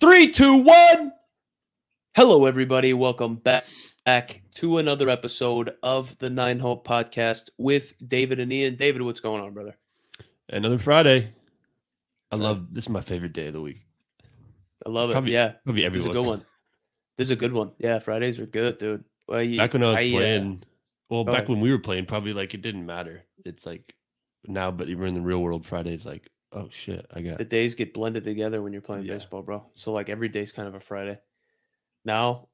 Three, two, one. Hello, everybody. Welcome back, back to another episode of the Nine Hole Podcast with David and Ian. David, what's going on, brother? Another Friday. I love this is my favorite day of the week. I love it. Probably- yeah, Probably this is a good one. This is a good one. Yeah, Fridays are good, dude. Well, you, Back when I was uh, playing, well, back ahead. when we were playing, probably like it didn't matter. It's like now, but we're in the real world. Fridays, like, oh shit, I got the days get blended together when you're playing Yeah. baseball, bro. So like every day's kind of a Friday. Now,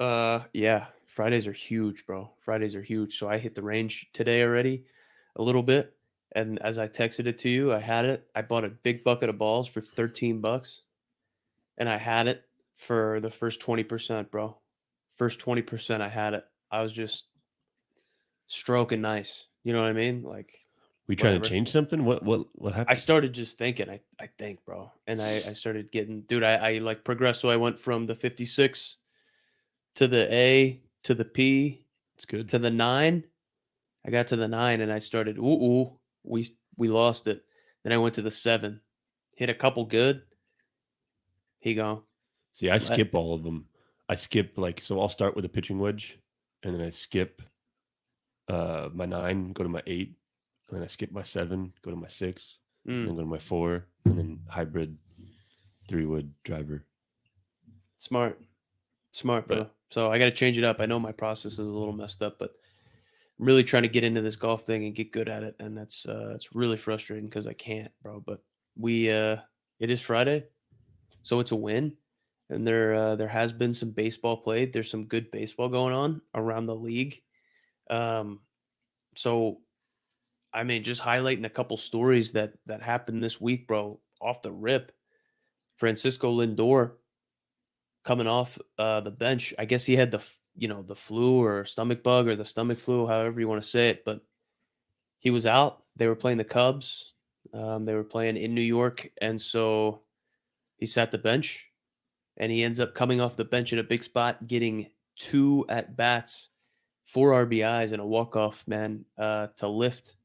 uh, yeah, Fridays are huge, bro. Fridays are huge. So I hit the range today already, a little bit, and as I texted it to you, I had it. I bought a big bucket of balls for thirteen bucks, and I had it for the first twenty percent, bro. First twenty percent, I had it. I was just stroking nice. You know what I mean? Like we trying whatever. to change something. What what what happened? I started just thinking, I, I think, bro. And I, I started getting, dude, I, I like progressed. So I went from the 56 to the A to the P it's good. to the nine. I got to the nine and I started, ooh, ooh, we, we lost it. Then I went to the seven, hit a couple good. He go, See, I skip all of them. I skip like so. I'll start with a pitching wedge, and then I skip uh my nine, go to my eight, and then I skip my seven, go to my six, and mm, then go to my four, and then hybrid three wood driver. smart, smart, But- bro. So I got to change it up. I know my process is a little messed up, but I'm really trying to get into this golf thing and get good at it. And that's, uh, it's really frustrating because I can't, bro. But we, uh, it is Friday, so it's a win. And there, uh, there has been some baseball played. There's some good baseball going on around the league. Um, so, I mean, just highlighting a couple stories that that happened this week, bro. Off the rip, Francisco Lindor coming off uh, the bench. I guess he had the you know the flu or stomach bug or the stomach flu, however you want to say it. But he was out. They were playing the Cubs. Um, they were playing in New York, and so he sat the bench, and he ends up coming off the bench in a big spot, getting two at bats, four RBIs, and a walk off man uh, to lift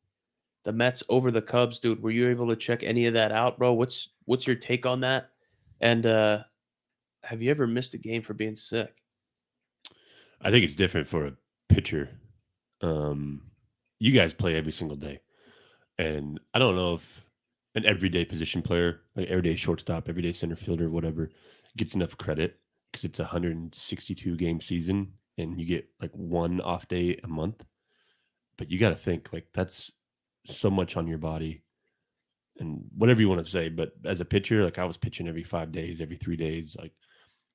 the Mets over the Cubs, dude. Were you able to check any of that out, bro? What's what's your take on that? And uh have you ever missed a game for being sick? I think it's different for a pitcher. Um, you guys play every single day, and I don't know if an everyday position player, like everyday shortstop, everyday center fielder, whatever, gets enough credit because it's a 162 game season, and you get like one off day a month. But you got to think like that's so much on your body, and whatever you want to say. But as a pitcher, like I was pitching every five days, every three days, like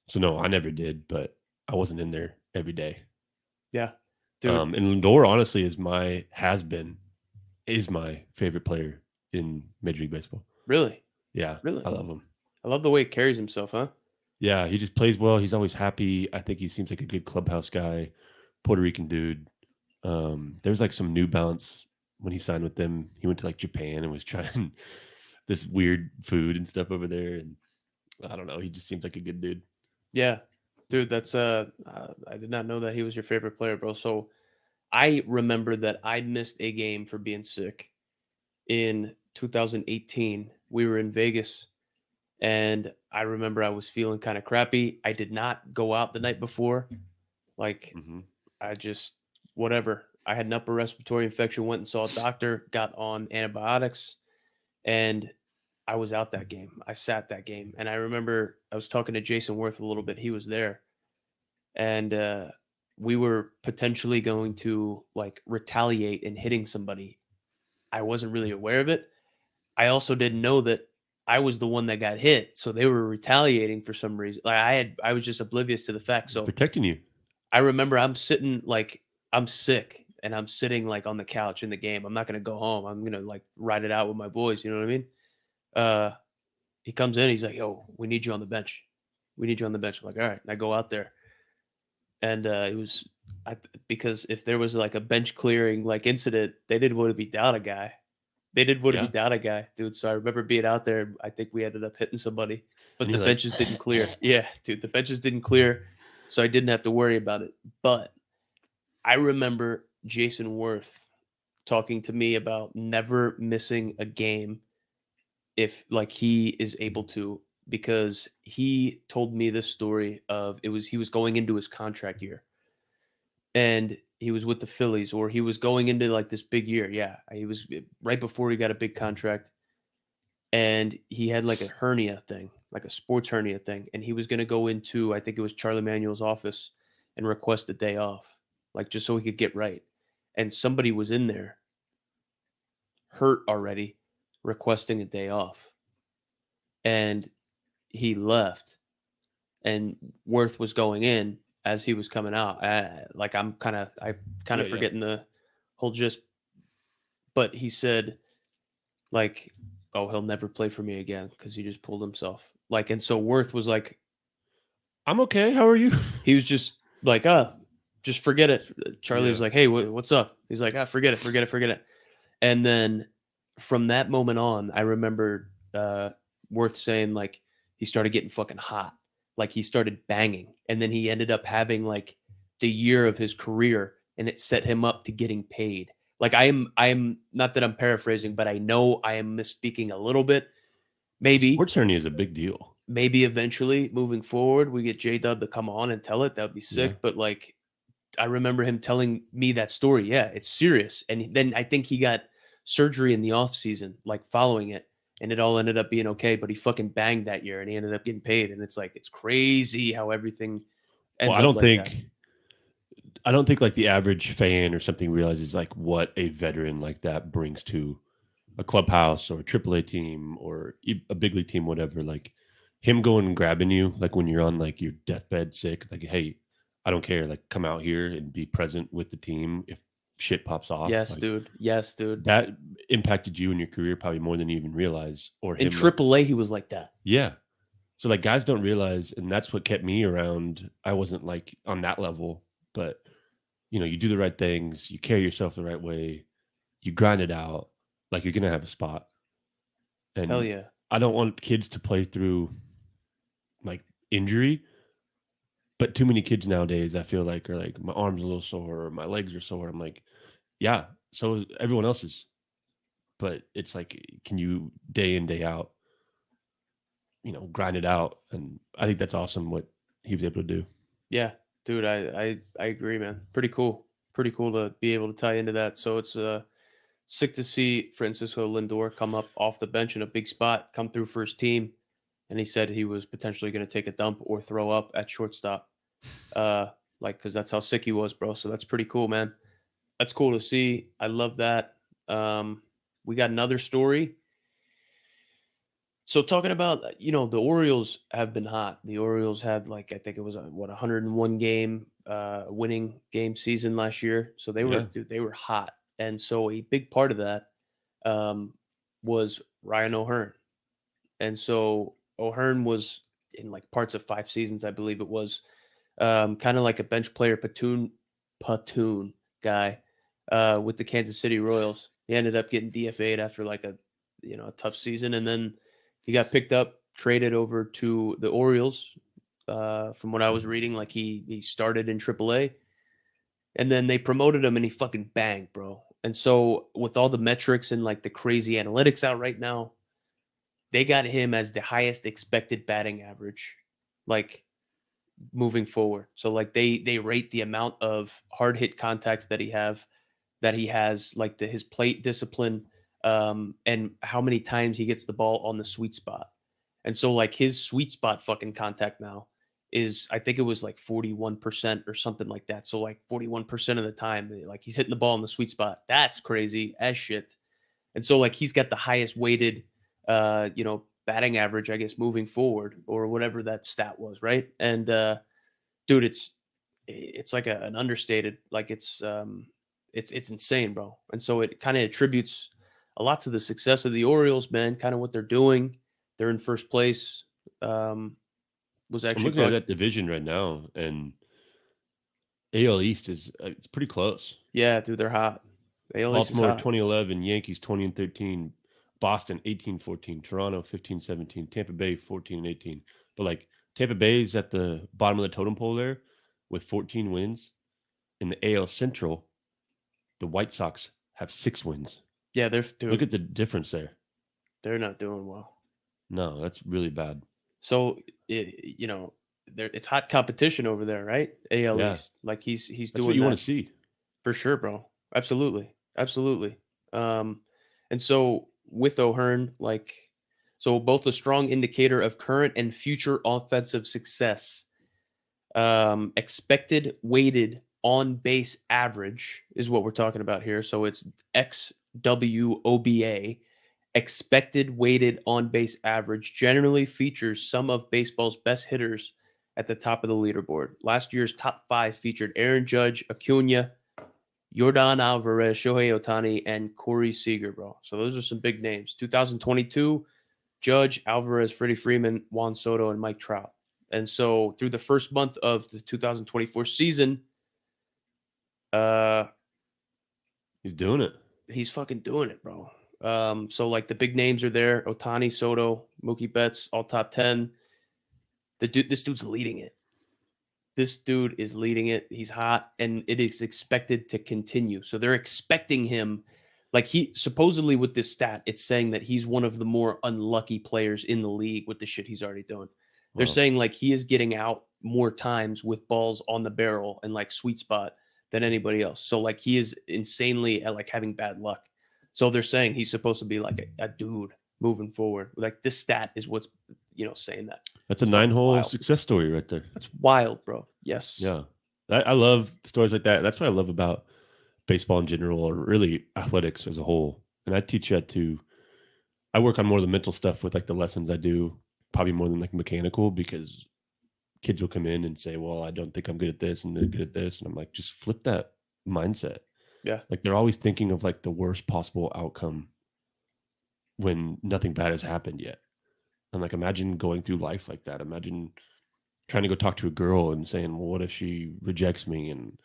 so. No, I never did, but I wasn't in there every day. Yeah. Dude, Um, and Lindor, honestly, is my has been is my favorite player in Major League Baseball. really? Yeah, Really? I love him. I love the way he carries himself, huh? Yeah, he just plays well. He's always happy. I think he seems like a good clubhouse guy, Puerto Rican dude. Um, there was like some New Balance when he signed with them. He went to like Japan and was trying this weird food and stuff over there. And I don't know. He just seems like a good dude. Yeah. Dude, that's uh, uh I did not know that he was your favorite player, bro. So I remember that I missed a game for being sick in 2018. We were in Vegas and I remember I was feeling kind of crappy. I did not go out the night before. Like hmm I just whatever. I had an upper respiratory infection, went and saw a doctor, got on antibiotics, and I was out that game. I sat that game. And I remember I was talking to Jayson Werth a little bit. He was there. And uh we were potentially going to like retaliate and hitting somebody. I wasn't really aware of it. I also didn't know that I was the one that got hit. So they were retaliating for some reason. Like I had I was just oblivious to the fact. So Protecting you. I remember I'm sitting like I'm sick and I'm sitting like on the couch in the game. I'm not gonna go home. I'm gonna like ride it out with my boys. You know what I mean? Uh, he comes in. He's like, "Yo, we need you on the bench. We need you on the bench." I'm like, "All right." And I go out there, and uh, it was I, because if there was like a bench clearing like incident, they didn't want to be down a guy. They didn't want to Yeah. be down a guy, dude. So I remember being out there. I think we ended up hitting somebody, but the like, benches didn't clear. Yeah, dude, the benches didn't clear, so I didn't have to worry about it. But I remember Jayson Werth talking to me about never missing a game if like he is able to because he told me this story of it was he was going into his contract year and he was with the Phillies or he was going into like this big year. Yeah, he was eh, right before he got a big contract and he had like a hernia thing, like a sports hernia thing and he was going to go into I think it was Charlie Manuel's office and request a day off, like just so he could get right. And somebody was in there hurt already requesting a day off. And he left and Werth was going in as he was coming out. I, like I'm kind of I kind of Yeah, yeah. forgetting the whole gist, but he said like, "Oh, he'll never play for me again because he just pulled himself." Like, and so Werth was like, I'm okay. How are you? he was just like, "Ah, just forget it." Charlie was like, "Hey, wh- what's up?" He's like, "Ah, forget it, forget it, forget it." And then from that moment on, I remember uh, Werth saying like he started getting fucking hot, like he started banging, and then he ended up having like the year of his career, and it set him up to getting paid. Like I am, I am not that I'm paraphrasing, but I know I am misspeaking a little bit. Maybe Sports hernia is a big deal. maybe eventually moving forward we get J Dub to come on and tell it. That would be sick. Yeah. But like I remember him telling me that story. Yeah, it's serious. And then I think he got surgery in the off season, like following it, and it all ended up being okay. But he fucking banged that year and he ended up getting paid. And it's like it's crazy how everything Well, I don't like think that. I don't think like the average fan or something realizes like what a veteran like that brings to a clubhouse or a AAA team or a big league team, whatever. Like him going and grabbing you, like when you're on like your deathbed sick, like hey, I don't care, like come out here and be present with the team if shit pops off. Yes, like, dude. Yes, dude. That impacted you in your career probably more than you even realize. Or In him, like- AAA, he was like that. yeah. So like guys don't realize, and that's what kept me around. I wasn't like on that level, but you know, you do the right things, you carry yourself the right way, you grind it out, like you're gonna have a spot. And Hell yeah. I don't want kids to play through like injury, but too many kids nowadays I feel like are like my arms a little sore, or my legs are sore. I'm like, yeah, so everyone else's. But it's like, can you day in, day out, you know, grind it out? And I think that's awesome what he was able to do. Yeah, dude, I, I I agree, man. Pretty cool. Pretty cool to be able to tie into that. So it's uh sick to see Francisco Lindor come up off the bench in a big spot, come through for his team, and he said he was potentially going to take a dump or throw up at shortstop. Uh, like because that's how sick he was, bro. So that's pretty cool, man. That's cool to see. I love that. Um, we got another story. So talking about uh, you know the Orioles have been hot. The Orioles had like I think it was a what 101 game uh winning game season last year. So they were Yeah. dude, they were hot. And so a big part of that um was Ryan O'Hearn. And so O'Hearn was in like parts of five seasons, I believe it was, um, kind of like a bench player platoon platoon guy uh with the Kansas City Royals. He ended up getting DFA'd after like a you know a tough season and then he got picked up, traded over to the Orioles. Uh, from what I was reading, like he he started in AAA, and then they promoted him, and he fucking banged, bro. And so with all the metrics and like the crazy analytics out right now, they got him as the highest expected batting average, like moving forward. So like they they rate the amount of hard hit contacts that he have, that he has, like the his plate discipline, um, and how many times he gets the ball on the sweet spot. And so like his sweet spot fucking contact now is I think it was like 41% or something like that. So like 41% of the time, eh, like he's hitting the ball in the sweet spot. That's crazy as shit. And so like he's got the highest weighted uh, you know, batting average, I guess, moving forward, or whatever that stat was, right? And uh dude, it's it's like a, an understated, like it's um it's it's insane, bro. And so it kind of attributes a lot to the success of the Orioles, man. Kind of what they're doing. They're in first place. Um, was I'm actually looking at that division right now, and AL East is uh, it's pretty close. yeah, dude, they're hot. AL Baltimore hot. 2011, Yankees 20 and 13, Boston 18 14, Toronto 15 17, Tampa Bay 14 and 18. But like Tampa Bay is at the bottom of the totem pole there with 14 wins. In the AL Central, the White Sox have six wins. Yeah, they're dude, Look at the difference there. they're not doing well. No, that's really bad. So it, you know, there it's hot competition over there, right? AL Yeah. East. Like he's he's That's doing what you want to see. For sure, bro. Absolutely. Absolutely. Um, and so with O'Hearn, like, so both a strong indicator of current and future offensive success. Um, expected weighted on base average is what we're talking about here. So it's XWOBA. Expected weighted on base average generally features some of baseball's best hitters at the top of the leaderboard. Last year's top five featured Aaron Judge, Acuna, Yordan Alvarez, Shohei Ohtani, and Corey Seager, bro. So those are some big names. 2022, Judge, Alvarez, Freddie Freeman, Juan Soto, and Mike Trout. And so through the first month of the 2024 season, uh, He's doing it. he's fucking doing it, bro. Um, so like the big names are there: Ohtani, Soto, Mookie Betts, all top ten. The dude, this dude's leading it. This dude is leading it. He's hot, and it is expected to continue. So they're expecting him. Like he supposedly with this stat, it's saying that he's one of the more unlucky players in the league with the shit he's already done. They're Wow. saying like he is getting out more times with balls on the barrel and like sweet spot than anybody else. So like he is insanely at like having bad luck. So they're saying he's supposed to be like a, a dude moving forward. Like this stat is what's you know saying that. That's a nine hole wild. success story right there. That's wild, bro. Yes. Yeah. I, I love stories like that. That's what I love about baseball in general or really athletics as a whole. And I teach that to I work on more of the mental stuff with like the lessons I do, probably more than like mechanical because kids will come in and say, Well, I don't think I'm good at this and they're good at this. And I'm like, just flip that mindset. Yeah. Like they're always thinking of like the worst possible outcome when nothing bad has happened yet. And like imagine going through life like that. Imagine trying to go talk to a girl and saying, "Well, what if she rejects me?" and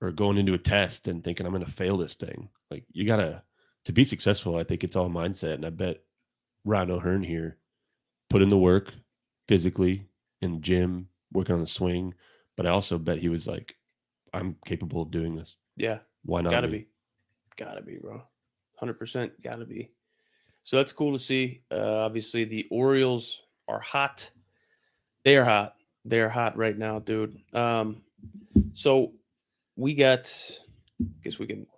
or going into a test and thinking I'm going to fail this thing. Like you gotta to be successful. I think it's all mindset, and I bet Ryan O'Hearn here put in the work physically in the gym, working on the swing. But I also bet he was like, "I'm capable of doing this. Yeah. Why not?" Gotta me?" be. Gotta be, bro. Hundred percent. Gotta be. So that's cool to see. Uh, obviously, the Orioles are hot. They are hot. They are hot right now, dude. Um, so we got. I guess we can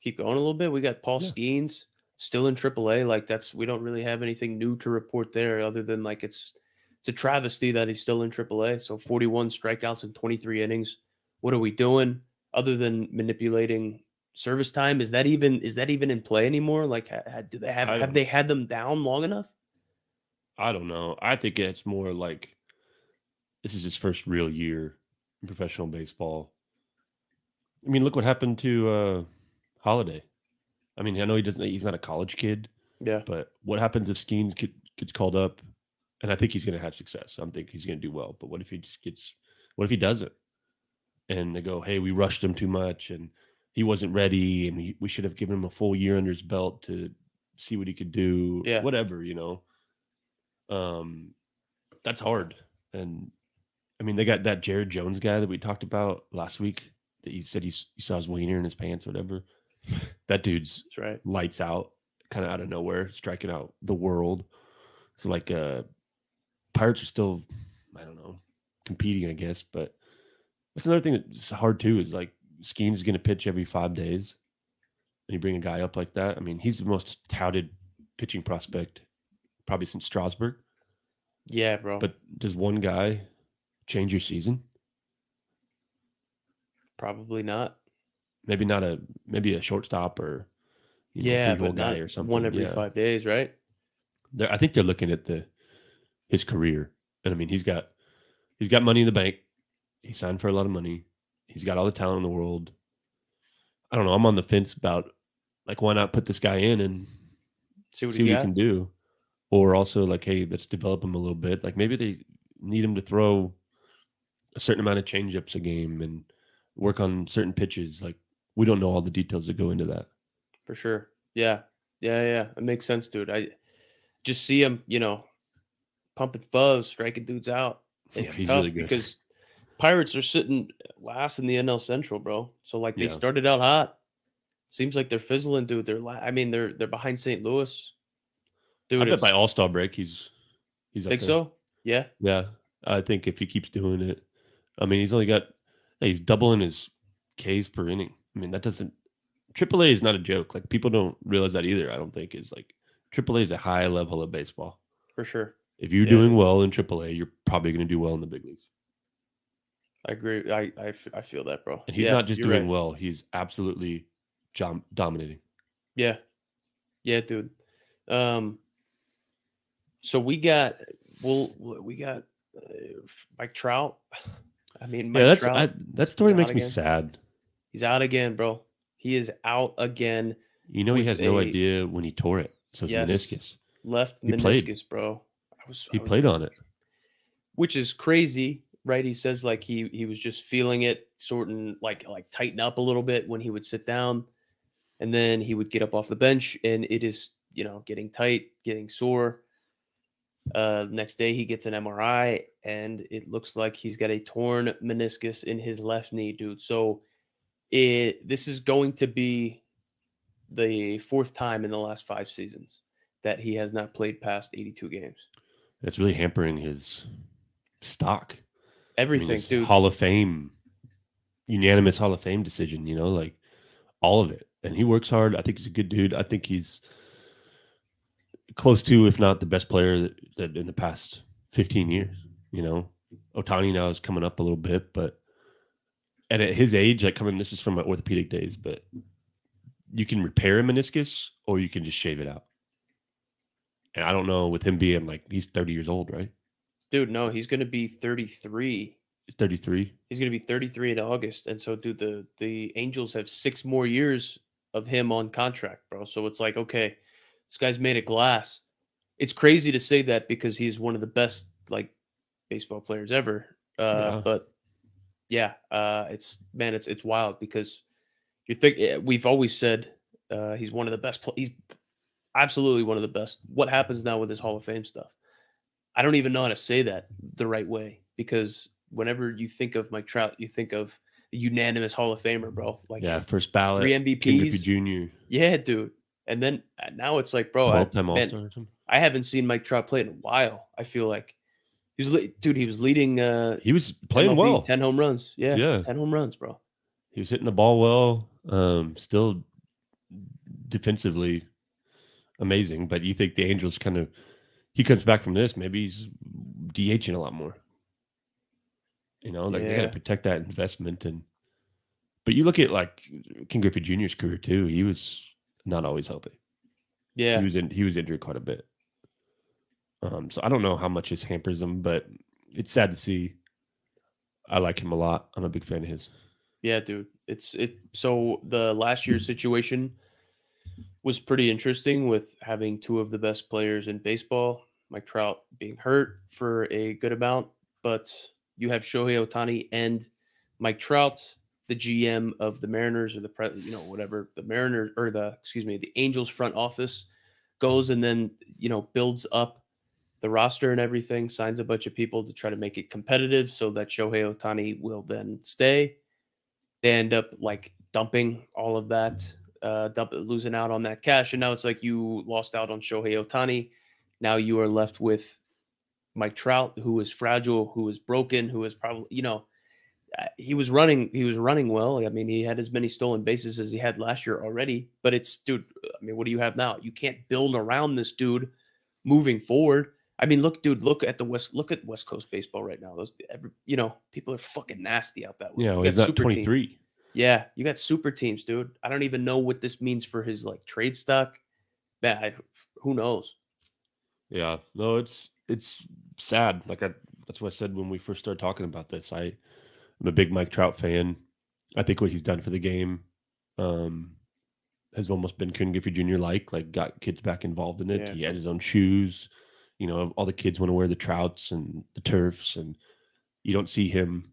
keep going a little bit. We got Paul Yeah. Skenes still in AAA. Like that's we don't really have anything new to report there, other than like it's it's a travesty that he's still in AAA. So 41 strikeouts in 23 innings. What are we doing other than manipulating service time? Is that even is that even in play anymore? Like, do they have have they had them down long enough? I don't know. I think it's more like this is his first real year in professional baseball. I mean, look what happened to uh Holliday. I mean, I know he doesn't he's not a college kid, Yeah, but what happens if Skenes get, gets called up? And I think he's going to have success. I think he's going to do well. But what if he just gets? What if he doesn't? And they go, "Hey, we rushed him too much, and he wasn't ready, and we, we should have given him a full year under his belt to see what he could do." Yeah. whatever you know. Um, that's hard. And I mean, they got that Jared Jones guy that we talked about last week. That he said he, he saw his wiener in his pants, whatever. that dude's right. lights out, kind of out of nowhere, striking out the world. So like uh Pirates are still, I don't know, competing, I guess. But that's another thing that's hard too, is like Skenes is gonna pitch every five days. And you bring a guy up like that. I mean, he's the most touted pitching prospect probably since Strasburg. Yeah, bro. But does one guy change your season? probably not. Maybe not a maybe a shortstop or know, yeah, three-hole but guy or something. one every Yeah. five days, right? they're, I think they're looking at the his career, and I mean he's got he's got money in the bank. He signed for a lot of money. He's got all the talent in the world. I don't know. I'm on the fence about like why not put this guy in and See what see he what he can do, or also like hey let's develop him a little bit. Like maybe they need him to throw a certain amount of changeups a game and work on certain pitches. Like we don't know all the details that go into that. for sure. Yeah, yeah, yeah. It makes sense, dude. I just see him, you know, pumping fuzz, striking dudes out. It's he's tough really because Pirates are sitting last in the NL Central, bro. So like they Yeah. started out hot. Seems like they're fizzling, dude. They're la- I mean, they're they're behind St. Louis. Dude, I bet by All Star break he's He's Think so? Yeah. Yeah, I think if he keeps doing it, I mean, he's only got he's doubling his Ks per inning. I mean, that doesn't. AAA is not a joke. Like people don't realize that either. I don't think is like AAA is a high level of baseball. For sure. If you're Yeah. doing well in AAA, you're probably going to do well in the big leagues. I agree. I I, f- I feel that, bro. And he's Yeah, not just doing right. well; he's absolutely jom- dominating. Yeah. Yeah, dude. Um so we got well we got uh, Mike Trout. I mean, Mike yeah, that's Trout, I, that story makes me again. sad. he's out again, bro. He is out again. You know, he has no idea when he tore it. So it's Yes. meniscus. Left He played. meniscus, bro. I was, He I was- played on it. which is crazy, right? He says like he he was just feeling it, sort of like like tighten up a little bit when he would sit down, and then he would get up off the bench, and it is you know getting tight, getting sore. Uh, next day he gets an MRI, and it looks like he's got a torn meniscus in his left knee, dude. So, it this is going to be the fourth time in the last five seasons that he has not played past 82 games. It's really hampering his stock. I mean, Everything, dude. Hall of Fame, unanimous Hall of Fame decision. You know, like all of it. And he works hard. I think he's a good dude. I think he's close to, if not the best player that, that in the past 15 years. You know, Ohtani now is coming up a little bit, but and at his age, like coming, this is from my orthopedic days, but you can repair a meniscus or you can just shave it out. And I don't know with him being like he's 30 years old, right? Dude, no, he's going to be 33. 33. He's going to be 33 in August. And so, dude, the, the Angels have six more years of him on contract, bro. So it's like, okay, this guy's made of glass. It's crazy to say that because he's one of the best, like, baseball players ever. Uh, Yeah. But yeah, uh, it's, man, it's, it's wild because you think eh, we've always said uh, he's one of the best. Pl- he's absolutely one of the best. What happens now with his Hall of Fame stuff? I don't even know how to say that the right way because whenever you think of Mike Trout, you think of a unanimous Hall of Famer, bro. Like Yeah, first ballot. three MVPs. Jr. Yeah, dude. And then uh, now it's like, bro, I, man, All-Star or something. I haven't seen Mike Trout play in a while. I feel like he was, dude. He was leading uh, He was playing MLB, well. ten home runs. Yeah, Yeah. ten home runs, bro. He was hitting the ball well. Um, still defensively amazing. But you think the Angels kind of he comes back from this, maybe he's DHing a lot more. You know, like they got to protect that investment and. But you look at like Ken Griffey Jr.'s career too. He was not always healthy. Yeah, He was in, he was injured quite a bit. Um, so I don't know how much this hampers him, but it's sad to see. I like him a lot. I'm a big fan of his. Yeah, dude. It's it so the last year's situation was pretty interesting with having two of the best players in baseball, Mike Trout being hurt for a good amount, but you have Shohei Ohtani and Mike Trout, the GM of the Mariners or the pre, you know whatever the Mariners or the excuse me the Angels front office goes and then you know builds up the roster and everything, signs a bunch of people to try to make it competitive so that Shohei Ohtani will then stay. They end up like dumping all of that, uh, losing out on that cash, and now it's like you lost out on Shohei Ohtani. Now you are left with Mike Trout, who is fragile, who is broken, who is probably you know uh, he was running he was running well. I mean, he had as many stolen bases as he had last year already. But it's dude. I mean, what do you have now? You can't build around this dude moving forward. I mean, look, dude, look at the West. Look at West Coast baseball right now. Those, every, you know, people are fucking nasty out that way. Yeah, well, he's not super teams. 23. Yeah, you got super teams, dude. I don't even know what this means for his like trade stock. Man, I, who knows? Yeah, no, it's it's sad. Like I, that's what I said when we first started talking about this. I, I'm a big Mike Trout fan. I think what he's done for the game, um, has almost been Ken Griffey Jr. like, like got kids back involved in it. Yeah. He had his own shoes. You know, all the kids want to wear the trouts and the turfs, and you don't see him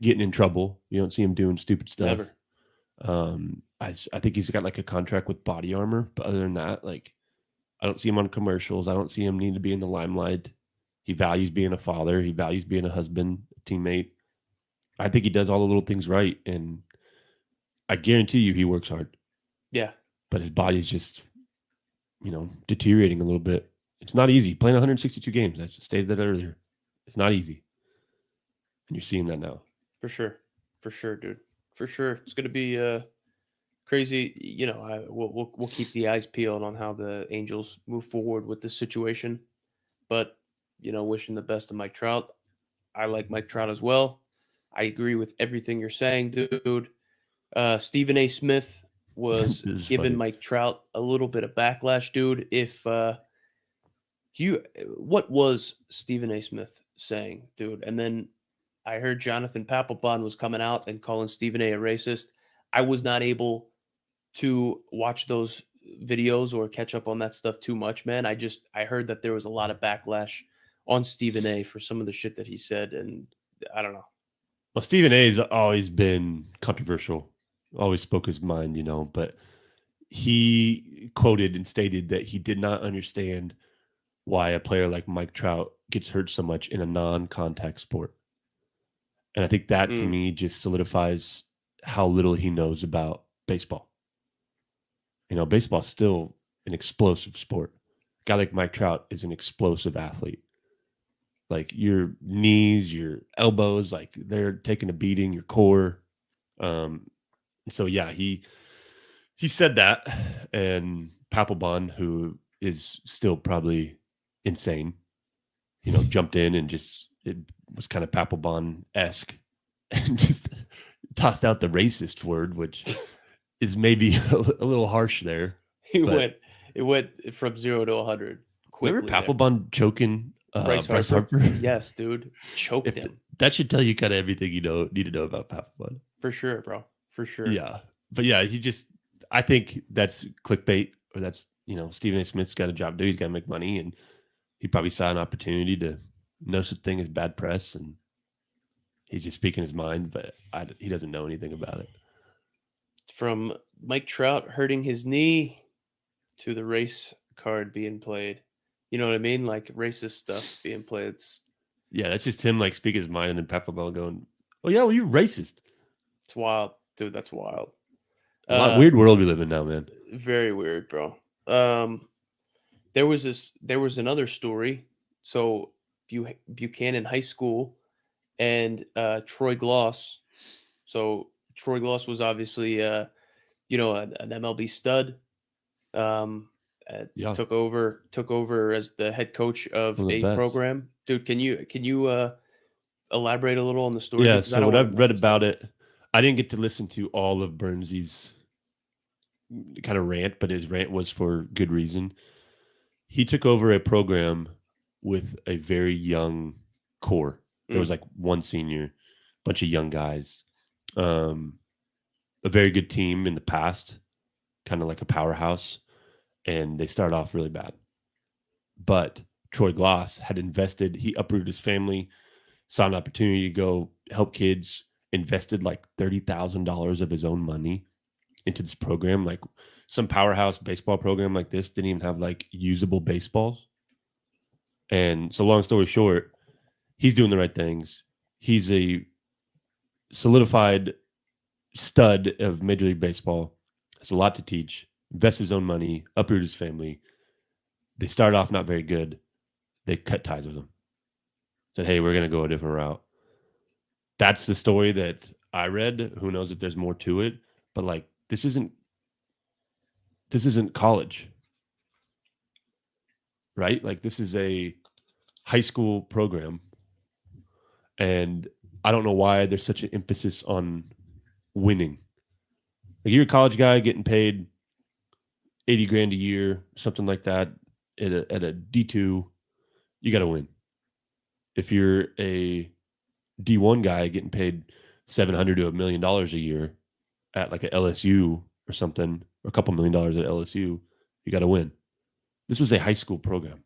getting in trouble. You don't see him doing stupid stuff. Never. Um, I, I think he's got like a contract with Body Armor, but other than that, like, I don't see him on commercials. I don't see him need to be in the limelight. He values being a father. He values being a husband, a teammate. I think he does all the little things right, and I guarantee you he works hard. Yeah, But his body's just, you know, deteriorating a little bit. It's not easy playing 162 games. I stated that earlier. It's not easy, and you're seeing that now. For sure, for sure, dude. For sure, it's gonna be uh crazy. You know, I we'll we'll, we'll keep the eyes peeled on how the Angels move forward with this situation. But you know, wishing the best to Mike Trout. I like Mike Trout as well. I agree with everything you're saying, dude. Uh, Stephen A. Smith was giving Mike Trout a little bit of backlash, dude. If uh, you, what was Stephen A. Smith saying, dude? And then I heard Jonathan Papelbon was coming out and calling Stephen A. a racist. I was not able to watch those videos or catch up on that stuff too much, man. I just I heard that there was a lot of backlash on Stephen A for some of the shit that he said, and I don't know. Well, Stephen A has always been controversial, always spoke his mind, you know, but he quoted and stated that he did not understand why a player like Mike Trout gets hurt so much in a non-contact sport. And I think that mm. to me just solidifies how little he knows about baseball. You know, baseball's still an explosive sport. A guy like Mike Trout is an explosive athlete like your knees, your elbows, like they're taking a beating, your core. Um, so yeah, he he said that, and Papelbon, who is still probably insane, you know, jumped in and just it was kind of Papelbon esque, and just tossed out the racist word, which is maybe a, a little harsh there. He went it went from zero to hundred. Remember Papelbon choking uh, Bryce, Bryce Harper. Harper. Yes, dude, choked if him. that should tell you kind of everything you know need to know about Papelbon. For sure, bro. For sure. Yeah, but yeah, he just. I think that's clickbait, or that's you know Stephen A. Smith's got a job to do. He's got to make money, and he probably saw an opportunity to know such thing as bad press, and he's just speaking his mind, but I, he doesn't know anything about it. From Mike Trout hurting his knee to the race card being played. You know what I mean? Like racist stuff being played. It's, yeah, that's just him like speaking his mind and then Papelbon going, "Oh yeah, well you racist." It's wild, dude. That's wild. A uh, weird world we live in now, man. Very weird, bro. Um, there was this. There was another story. So Buchanan High School and uh, Troy Glaus. So Troy Glaus was obviously, uh, you know, an, an MLB stud. Um, uh, yeah. took over took over as the head coach of a best. program. Dude, can you can you uh, elaborate a little on the story? Yeah, so what I've read about it, I didn't get to listen to all of Burnsy's kind of rant, but his rant was for good reason. He took over a program with a very young core. There mm. was like one senior, bunch of young guys. Um, a very good team in the past, kind of like a powerhouse and they started off really bad. But Troy Glaus had invested, he uprooted his family, saw an opportunity to go help kids, invested like $30,000 of his own money into this program. Like some powerhouse baseball program like this didn't even have like usable baseballs. And so, long story short, he's doing the right things. He's a solidified stud of Major League Baseball. Has a lot to teach Invests his own money, uproot his family. They start off not very good. They cut ties with him. Said, hey, we're going to go a different route. That's the story that I read. Who knows if there's more to it? But like, this isn't this isn't college, right? Like, this is a high school program, and I don't know why there's such an emphasis on winning. Like, you're a college guy getting paid 80 grand a year, something like that at a, at a D2, you got to win. If you're a D1 guy getting paid 700 to a million dollars a year at like a LSU or something, or a couple million dollars at LSU, you got to win. This was a high school program.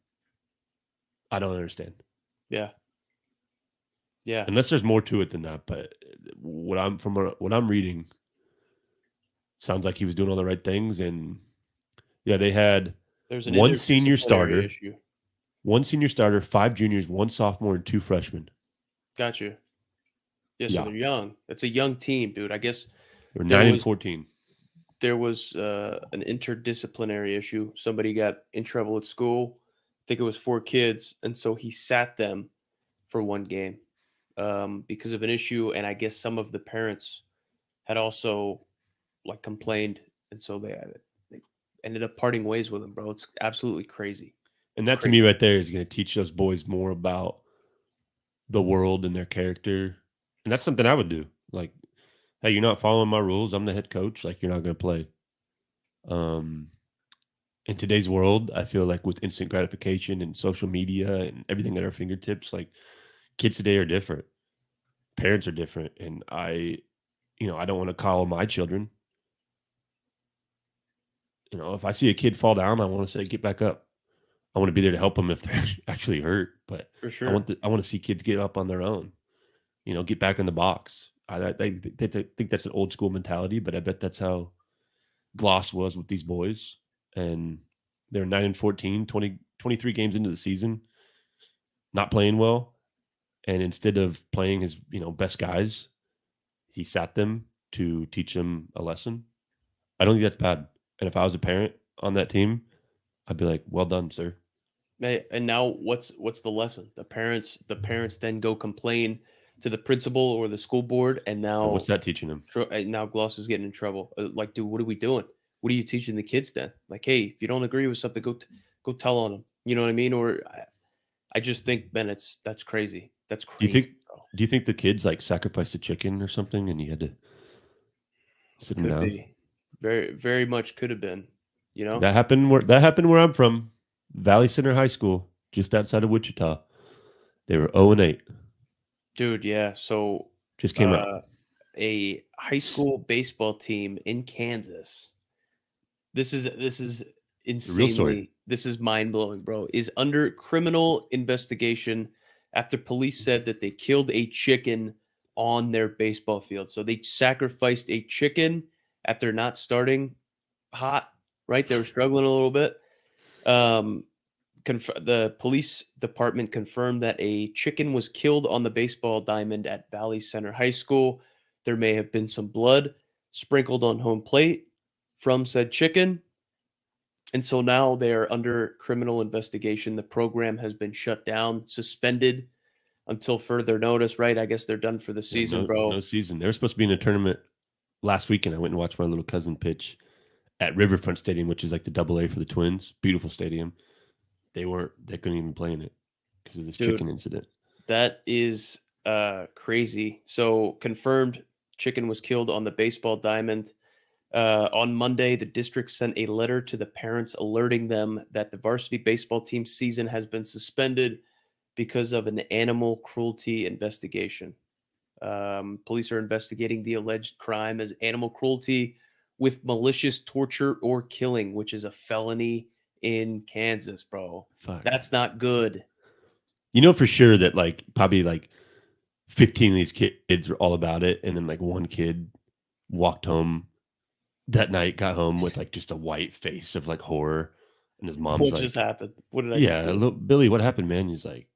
I don't understand. Yeah. Yeah. Unless there's more to it than that, but what I'm from what I'm reading sounds like he was doing all the right things and yeah, they had There's an one senior starter, issue. one senior starter, five juniors, one sophomore, and two freshmen. Got you. Yeah, so yeah. they're young. It's a young team, dude. I guess they're nine was, and fourteen. There was uh, an interdisciplinary issue. Somebody got in trouble at school, I think it was four kids, and so he sat them for one game um, because of an issue, and I guess some of the parents had also like complained, and so they, they ended up parting ways with him, bro. It's absolutely crazy. And that Crazy. to me right there is going to teach those boys more about the world and their character. And that's something I would do. Like, hey, you're not following my rules. I'm the head coach. Like, you're not going to play. Um, in today's world, I feel like with instant gratification and social media and everything at our fingertips, like kids today are different. Parents are different. And I, you know, I don't want to call my children. You know, if I see a kid fall down, I want to say, get back up. I want to be there to help them if they're actually hurt. But For sure. I want the, I want to see kids get up on their own. You know, get back in the box. I, I, I think that's an old school mentality, but I bet that's how Glaus was with these boys. And they're 9 and 14, 20, 23 games into the season, not playing well. And instead of playing his, you know, best guys, he sat them to teach them a lesson. I don't think that's bad. And if I was a parent on that team, I'd be like, well done, sir. And now what's what's the lesson? The parents the parents then go complain to the principal or the school board, and now what's that teaching them? now Glaus is getting in trouble. Uh, Like, dude, what are we doing? What are you teaching the kids then? Like, hey, if you don't agree with something, go t- go tell on them. You know what I mean? Or I, I just think, Ben, it's that's crazy. That's you crazy. think- bro. Do you think the kids like sacrificed a chicken or something and you had to sit Could down? be. Very, very much could have been. You know, That happened where that happened where I'm from, Valley Center High School, just outside of Wichita. They were 0 and 8. Dude. Yeah. So Just came uh, a high school baseball team in Kansas. This is this is real insanely. This is mind blowing, bro. Is under criminal investigation after police said that they killed a chicken on their baseball field. So they sacrificed a chicken after not starting hot. Right, they were struggling a little bit. Um, conf- the police department confirmed that a chicken was killed on the baseball diamond at Valley Center High School. There may have been some blood sprinkled on home plate from said chicken. And so now they are under criminal investigation. The program has been shut down, suspended until further notice, right? I guess they're done for the season, no, bro. No season. They were supposed to be in a tournament last weekend. I went and watched my little cousin pitch at Riverfront Stadium, which is like the double A for the Twins. Beautiful stadium. They weren't. They couldn't even play in it because of this Dude. chicken incident. That is uh crazy. So confirmed chicken was killed on the baseball diamond. Uh, on Monday, the district sent a letter to the parents alerting them that the varsity baseball team season has been suspended because of an animal cruelty investigation. Um, police are investigating the alleged crime as animal cruelty with malicious torture or killing, which is a felony in Kansas, bro. Fuck. That's not good. you know for sure that like probably like 15 of these kids were all about it and then like one kid walked home that night got home with like just a white face of like horror and his mom's what like just happened? What did I yeah little, billy what happened man he's like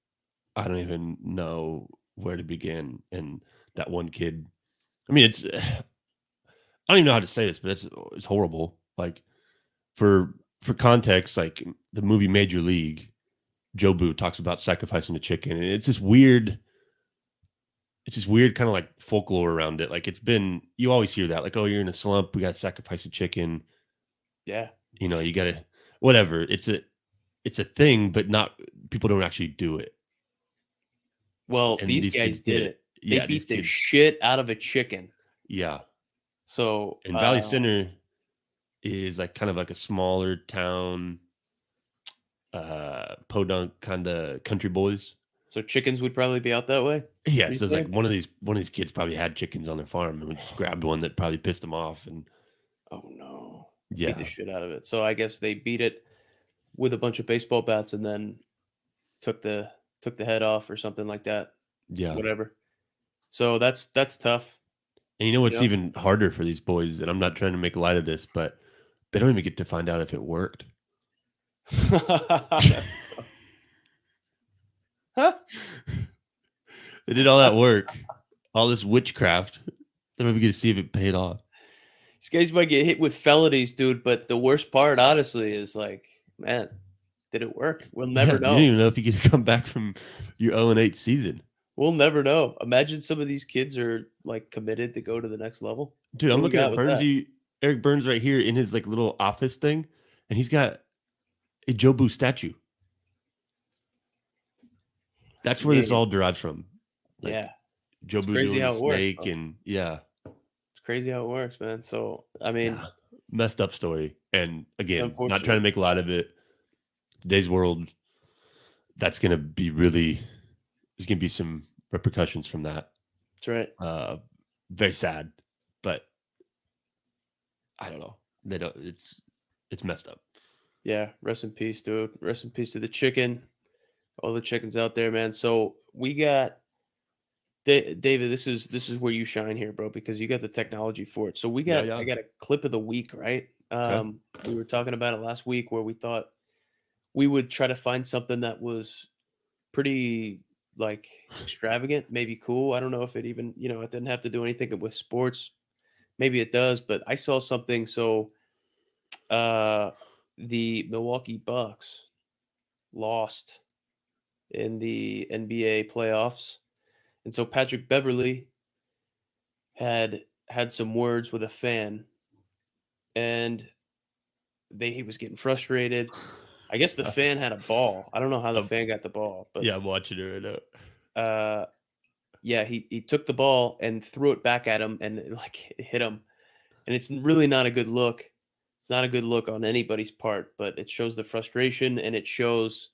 i don't even know where to begin and that one kid i mean it's i don't even know how to say this but it's it's horrible like for for context like the movie major league Jobu talks about sacrificing a chicken, and it's this weird, it's this weird kind of like folklore around it. Like it's been, you always hear that, like, oh, you're in a slump, we got to sacrifice a chicken. Yeah. You know, you got to, whatever. It's a, it's a thing, but not people don't actually do it. Well, these, these guys did it. They Yeah, beat the kids- shit out of a chicken. Yeah, So in Valley uh, Center is like kind of like a smaller town, uh, podunk kind of country boys. So chickens would probably be out that way. Yeah, so it's like one of these one of these kids probably had chickens on their farm and just grabbed one that probably pissed them off, and Oh no. yeah, Beat the shit out of it. So I guess they beat it with a bunch of baseball bats and then took the took the head off or something like that. yeah. Whatever. So that's that's tough. And you know what's Yeah. even harder for these boys, and I'm not trying to make light of this, but they don't even get to find out if it worked. They did all that work, all this witchcraft. They don't even get to see if it paid off. These guys might get hit with felonies, dude. But the worst part, honestly, is like, man, Did it work? We'll Yeah, never You know. don't even know if you can come back from your 0 and 8 season. We'll never know. Imagine some of these kids are like committed to go to the next level. Dude, What I'm looking at with that? Burnsy, Eric Burns right here in his like little office thing, and he's got a Jobu statue. That's where this all derives from. Like, yeah, Jobu crazy doing how works, snake bro. and yeah, it's crazy how it works, man. So I mean, yeah, messed up story. And again, not trying to make a lot of it. Today's world, that's gonna be really. There's gonna be some repercussions from that. that's right. Uh, very sad, but I don't know. They don't. It's it's messed up. Yeah, rest in peace, dude. Rest in peace to the chicken. All the chickens out there, man. So we got Da- David. This is this is where you shine here, bro, because you got the technology for it. So we got yeah. I got a clip of the week, right? Um, we were talking about it last week where we thought we would try to find something that was pretty like extravagant, maybe cool. I don't know if it even, you know, it didn't have to do anything with sports. Maybe it does, but I saw something so uh the Milwaukee Bucks lost in the NBA playoffs. And so Patrick Beverley had had some words with a fan and they he was getting frustrated. I guess the Uh, fan had a ball. I don't know how the um, fan got the ball, but yeah, I'm watching it right now. uh yeah he he took the ball and threw it back at him and like hit him and it's really not a good look it's not a good look on anybody's part but it shows the frustration and it shows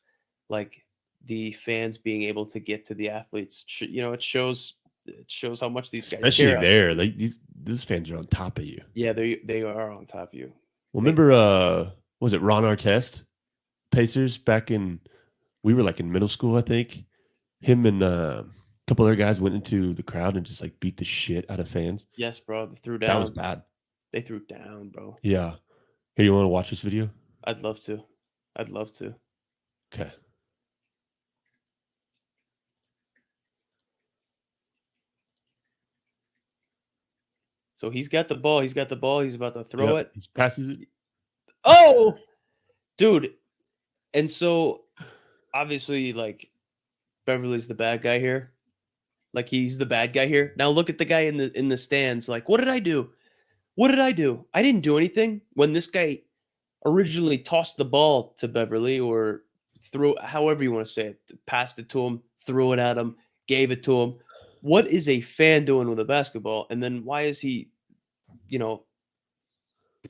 like the fans being able to get to the athletes you know it shows it shows how much these guys Especially care there, like these these fans are on top of you. yeah they they are on top of you Well, remember, uh, was it Ron Artest, Pacers back in? We were like in middle school, I think. Him and uh, a couple other guys went into the crowd and just like beat the shit out of fans. yes bro they threw down. That was bad. they threw down bro Yeah. Here, you want to watch this video? i'd love to i'd love to Okay. so he's got the ball he's got the ball he's about to throw Yep, it He passes it. Oh, dude. And so obviously, like Beverley's the bad guy here. Like he's the bad guy here. Now look at the guy in the in the stands. Like, what did I do? What did I do? I didn't do anything. When this guy originally tossed the ball to Beverley or threw however you want to say it, passed it to him, threw it at him, gave it to him. What is a fan doing with a basketball? And then why is he, you know,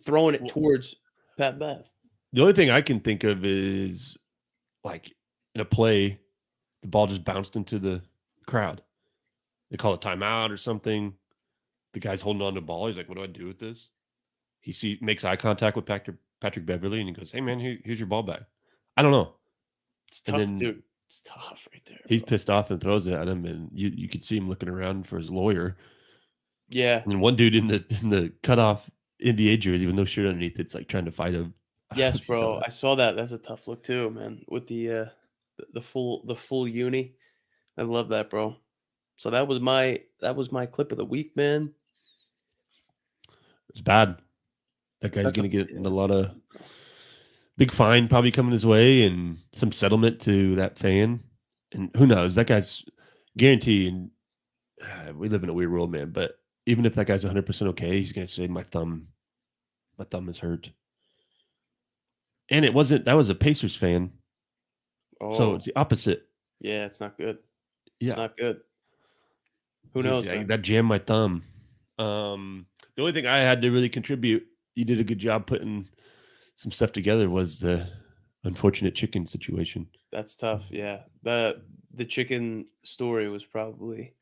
throwing it towards Pat Bev? The only thing I can think of is like in a play, the ball just bounced into the crowd. They call it timeout or something. The guy's holding on to the ball. He's like, "What do I do with this?" He see makes eye contact with Patrick Patrick Beverley, and he goes, "Hey man, here, here's your ball back." I don't know. It's tough, then dude. It's tough right there. He's bro. pissed off and throws it at him, and you you could see him looking around for his lawyer. Yeah. And one dude in the in the cutoff NBA jersey with no shirt underneath, it's like trying to fight him. I don't know Yes, bro. I saw that. That's a tough look too, man. With the uh the, the full the full uni. I love that, bro. So that was my that was my clip of the week, man. It's bad. That guy's That's gonna get a lot of big fine probably coming his way and some settlement to that fan. And who knows? That guy's guarantee. And uh, we live in a weird world, man. But even if that guy's 100 percent okay, he's gonna say my thumb, my thumb is hurt. And it wasn't. That was a Pacers fan, Oh, so it's the opposite. yeah, it's not good. Yeah, It's not good. Who knows? I- that jammed my thumb. Um, the only thing I had to really contribute, you did a good job putting some stuff together, was the unfortunate chicken situation. That's tough. Yeah. The the chicken story was probably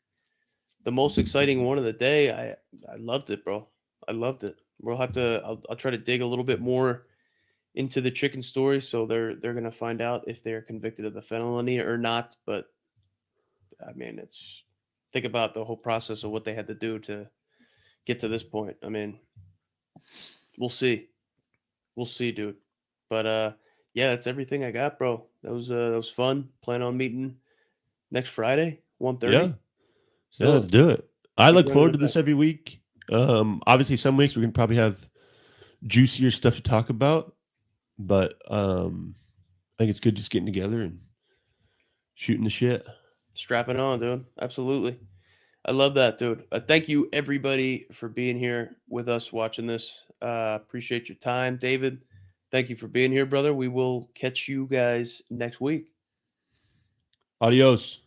the most exciting one of the day. I I loved it, bro. I loved it. We'll have to I'll, I'll try to dig a little bit more into the chicken story so they're they're going to find out if they're convicted of the felony or not, but I mean, it's think about the whole process of what they had to do to get to this point. I mean, we'll see. We'll see, dude. But uh yeah, that's everything I got, bro. That was uh that was fun. Plan on meeting next Friday, 1.30. Yeah. So yeah, let's do it. I look forward to this every week. Um, obviously, some weeks we can probably have juicier stuff to talk about, but um, I think it's good just getting together and shooting the shit. Strapping on, dude. Absolutely. I love that, dude. Uh, thank you, everybody, for being here with us watching this. Uh, appreciate your time. David, thank you for being here, brother. We will catch you guys next week. Adios.